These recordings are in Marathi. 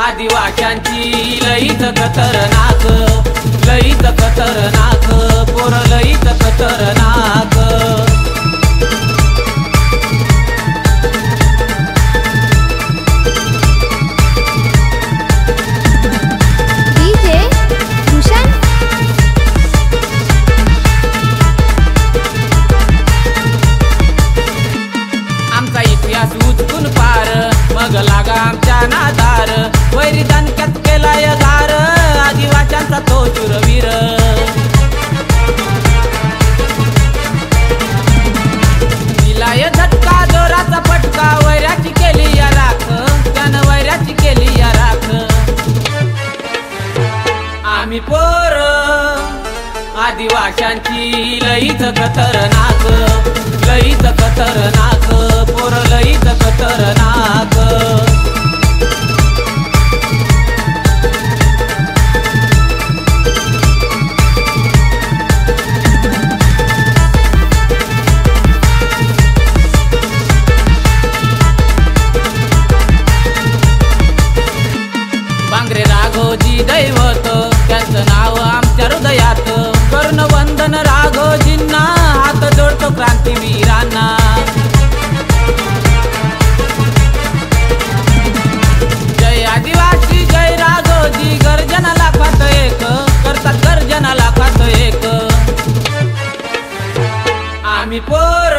आदिवाशांची लईत खतरनाक लईत खतरनाक पोर लईत खतरनाक. आदिवाशांची लईच खतरनाक लईच खतरनाक पोर लईच खतरनाक. बांगरे राघोजी दैवत त्यांचं नाव आमच्या हृदयात. वंदन राघोजींना हात जोडतो क्रांतीवीरांना जय आदिवासी जय राघोजी गर्जना लाखात एक. करतात गर्जना लाखात एक. आम्ही पोर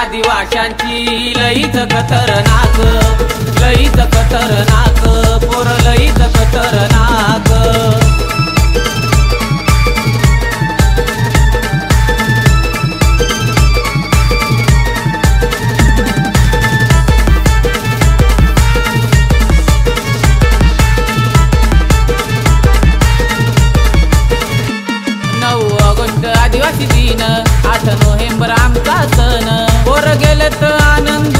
आदिवाशांची लईच खतरनाक. लईच खतरनाक. पोर लईच खतरनाक. आदिवासी दिन. आठ नोव्हेंबर आमचा सण. पोर गेले तर आनंद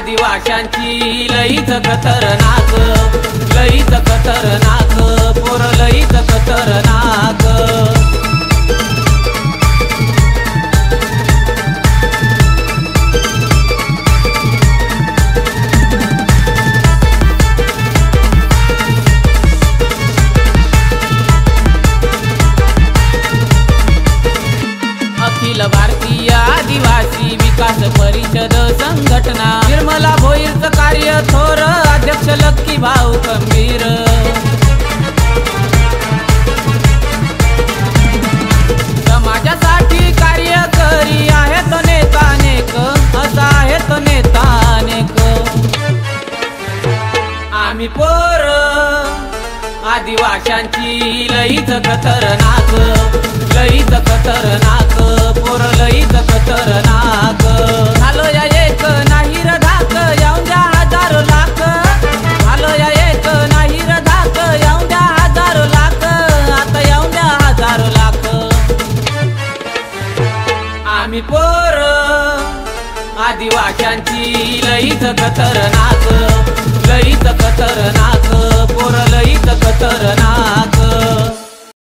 आदिवाशांची लईच खतरनाक लईच खतरनाक पोर लईच खतरनाक. अखिल भारतीय आदिवासी विकास परिषद संघटना. निर्मला भोईरचं कार्य थोर अध्यक्ष लक्की भाऊ गंभीर समाजासाठी कार्य करी आहेत नेता अनेक असा आहेत नेता अनेक. आम्ही पोर आदिवाशांची लईच खतरनाक. लईच खतरनाक पोर लईच खतरनाक. झालो या एक नाही रधाक येऊन द्या हजारो लाख. झालो या एक नाही रधाक येऊन द्या हजारो लाख. आता येऊन द्या हजारो लाख. आम्ही पोर आदिवाशांची लईच खतरनाक. लईच खतरनाक पोर लईच खतरनाक.